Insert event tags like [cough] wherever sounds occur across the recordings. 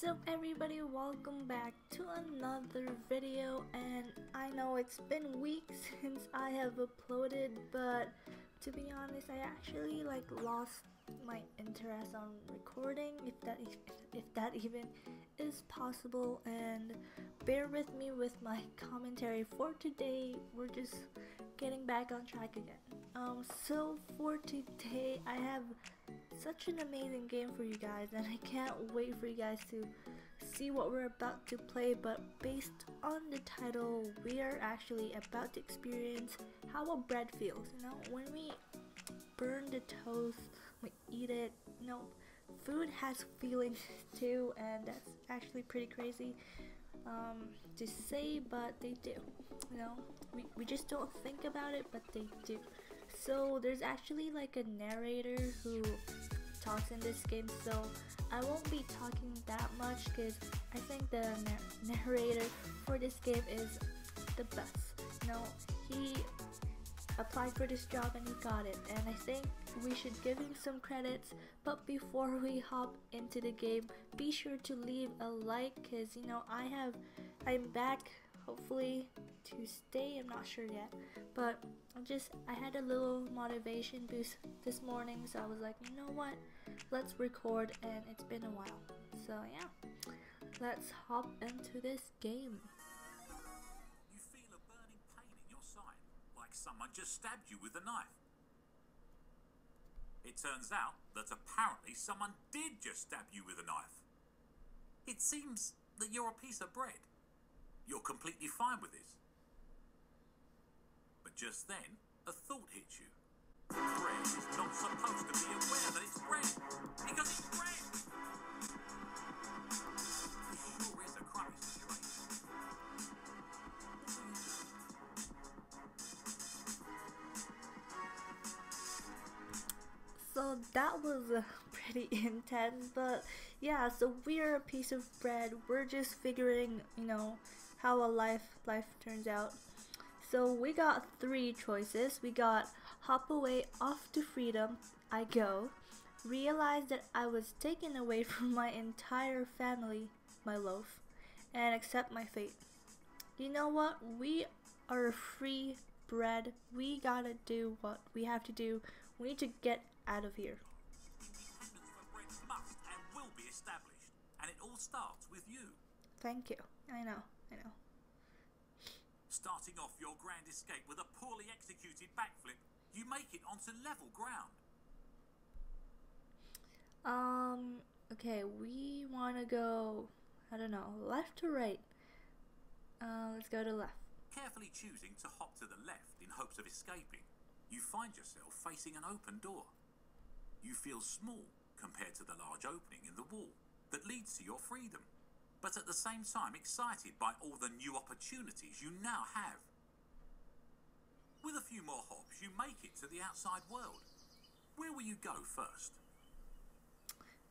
What's up everybody, welcome back to another video and I know it's been weeks [laughs] since I have uploaded but to be honest I actually like lost my interest on recording if that if that even is possible. And bear with me with my commentary for today. We're just getting back on track again. Um so for today I have such an amazing game for you guys and I can't wait for you guys to see what we're about to play. But based on the title we are actually about to experience how a bread feels. You know when we burn the toast we eat it. Know food has feelings [laughs] too and that's actually pretty crazy um, to say but they do you know? We, we just don't think about it but they do. So there's actually like a narrator who talks in this game so I won't be talking that much because I think the [laughs] narrator for this game is the best. You know, he applied for this job and he got it. And I think we should give him some credits but before we hop into the game be sure to leave a like because you know I have I'm back hopefully to stay I'm not sure yet. But I just I had a little motivation boost this morning so I was like you know what? Let's record and it's been a while. So yeah let's hop into this game someone just stabbed you with a knife. It turns out that apparently someone did just stab you with a knife. It seems that you're a piece of bread. You're completely fine with this. But just then, a thought hits you. Bread is not supposed to be aware that it's bread, because it's bread! That was uh, [laughs] pretty intense, but yeah, so we're a piece of bread. We're just figuring, you know, how a life life turns out. So we got three choices. We got hop away off to freedom, I go. Realize that I was taken away [laughs] from my entire family, my loaf, and accept my fate. You know what? We are free bread. We gotta do what we have to do. We need to get out of here. Be established, and it all starts with you. Thank you. I know. I know. Starting off your grand escape with a poorly executed backflip, you make it onto level ground. Um, okay, we want to go, I don't know, left to right. Uh, let's go to left. Carefully choosing to hop to the left in hopes of escaping, you find yourself facing an open door. You feel small compared to the large opening in the wall that leads to your freedom, but at the same time excited by all the new opportunities you now have. With a few more hops, you make it to the outside world. Where will you go first?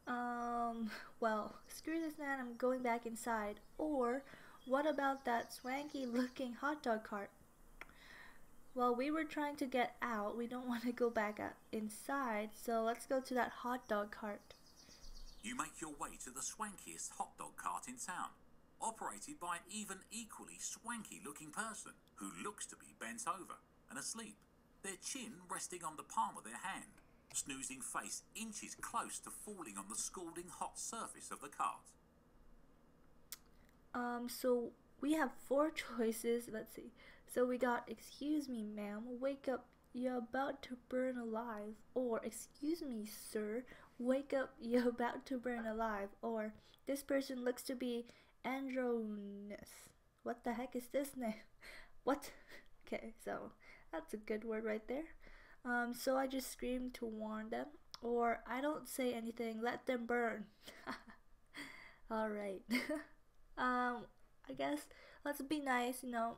Um, well, screw this man, I'm going back inside. Or, what about that swanky looking hot dog cart? Well, we were trying to get out. We don't [laughs] want to go back inside, so let's go to that hot dog cart. You make your way to the swankiest hot dog cart in town, operated by an even equally swanky looking person who looks to be bent over and asleep, their chin resting on the palm of their hand, snoozing face inches close to falling on the scalding hot surface of the cart. Um, so we have four [laughs] choices. Let's see. So we got, excuse me, ma'am, wake up, you're about to burn alive. Or, excuse me, sir, wake up, [laughs] you're about to burn alive. Or, this person looks to be androgynous. What the heck is this name? [laughs] What? [laughs] Okay, so that's a good word right there. Um, so I just scream to warn them. Or, I don't say anything, let them burn. Alright. um, I guess let's be nice, you know.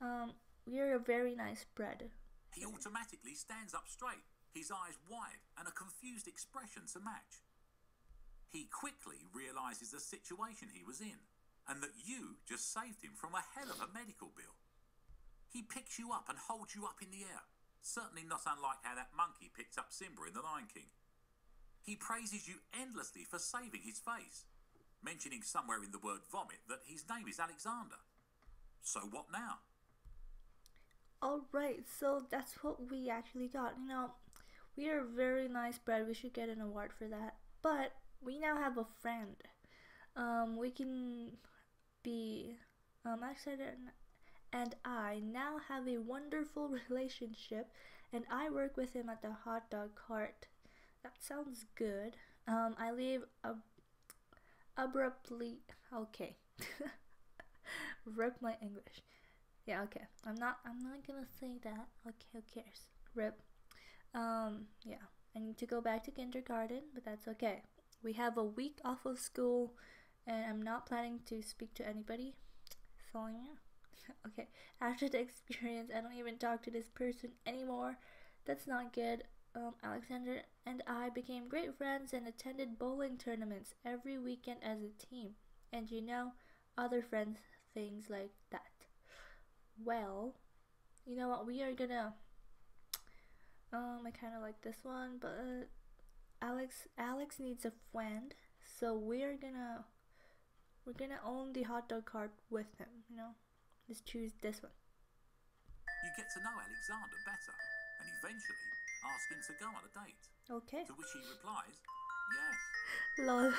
Um, we're a very nice bread. He automatically stands up straight, his eyes wide and a confused expression to match. He quickly realizes the situation he was in and that you just saved him from a hell of a medical bill. He picks you up and holds you up in the air, certainly not unlike how that monkey picked up Simba in The Lion King. He praises you endlessly for saving his face. mentioning somewhere in the word vomit that his name is Alexander. So what now? Alright, so that's what we actually got. You know, we are very nice bread. We should get an award for that. But we now have a friend. Um, we can be um, Alexander and I now have a wonderful [laughs] relationship, and I work with him at the hot dog cart. That sounds good. Um, I leave ab- abruptly. Okay, [laughs] rip my English. Yeah, okay. I'm not. I'm not gonna say that. Okay, who cares? Rip. Um, yeah. I need to go back to kindergarten, but that's okay. We have a week off of school, and I'm not planning to speak to anybody. So yeah. [laughs] okay. After the [laughs] experience, I don't even talk to this person anymore. That's not good. Um, Alexander and I became great friends and attended bowling tournaments every weekend as a team. And you know, other friends things like that. Well, you know what? We are gonna. Um, I kind of like this one, but Alex Alex needs a friend, so we're gonna we're gonna own the hot dog cart with him. You know, let's choose this one. You get to know Alexander better and eventually ask him to go on a date. Okay. To which he replies, Yes. [laughs] Lol.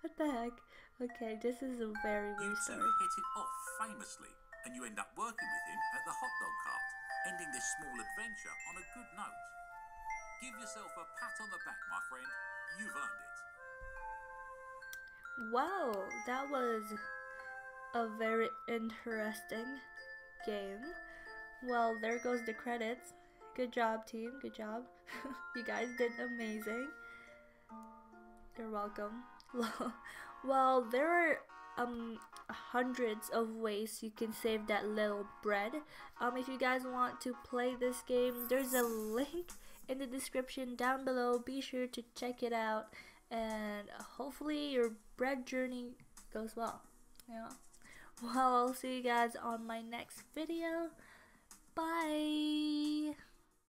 what the heck? Okay, this is a very You weird two story. hit it off famously, and you end up working with him at the hot dog cart, ending this small adventure on a good note. Give yourself a pat on the back, my friend. You've earned it. Wow, that was a very interesting game. Well, there goes the credits. Good job, team. Good job. [laughs] you guys did amazing. You're welcome. [laughs] well, there are um hundreds of ways you can save that little bread. Um, if you guys want to play this game, there's a link in the description down below. Be sure to check it out, and hopefully your bread journey goes well. Yeah. Well, I'll see you guys on my next video. Bye.